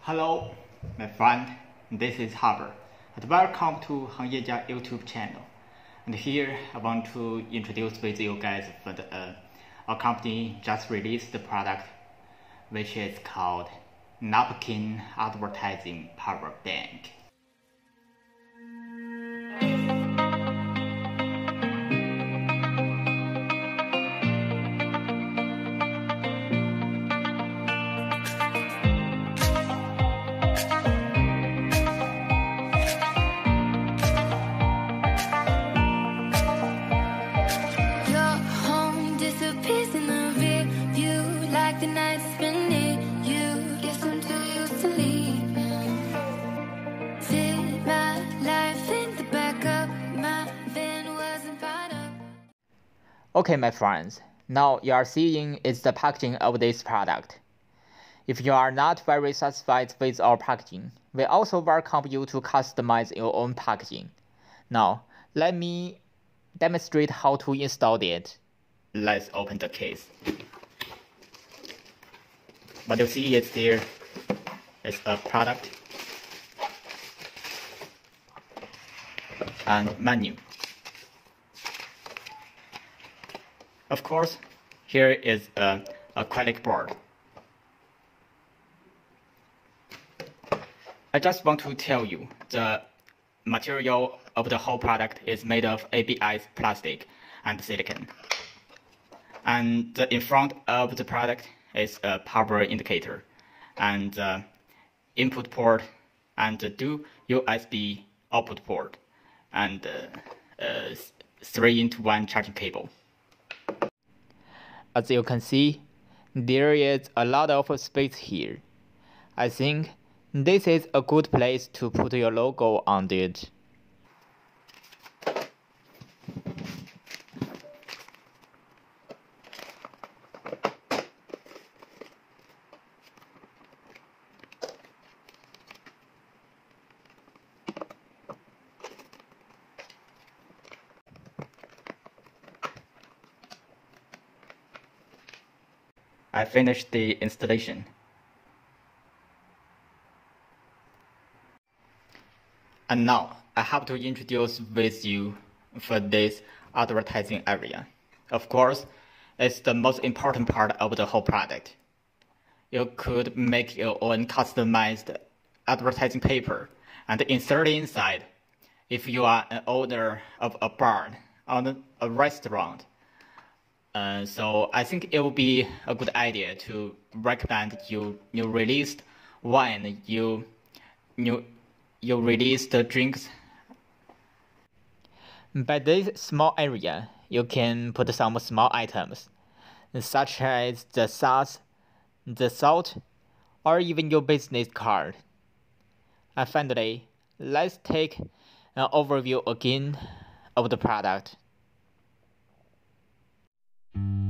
Hello, my friend. This is Harper. and welcome to Hangjia YouTube channel. And here I want to introduce with you guys for the, uh, a company just released the product, which is called Napkin Advertising Power Bank. Okay, my friends, now you are seeing is the packaging of this product. If you are not very satisfied with our packaging, we also welcome you to customize your own packaging. Now, let me demonstrate how to install it. Let's open the case. What you see is there is a product and menu. Of course, here is a acrylic board. I just want to tell you the material of the whole product is made of ABS plastic and silicone. And in front of the product is a power indicator and uh, input port and two USB output port and uh, uh, three into one charging cable. As you can see, there is a lot of space here. I think this is a good place to put your logo on it. I finished the installation. And now I have to introduce with you for this advertising area. Of course, it's the most important part of the whole product. You could make your own customized advertising paper and insert inside. If you are an owner of a bar or a restaurant, uh, so I think it would be a good idea to recommend you you released wine, you you you released drinks. By this small area, you can put some small items, such as the sauce, the salt, or even your business card. And finally, let's take an overview again of the product thank you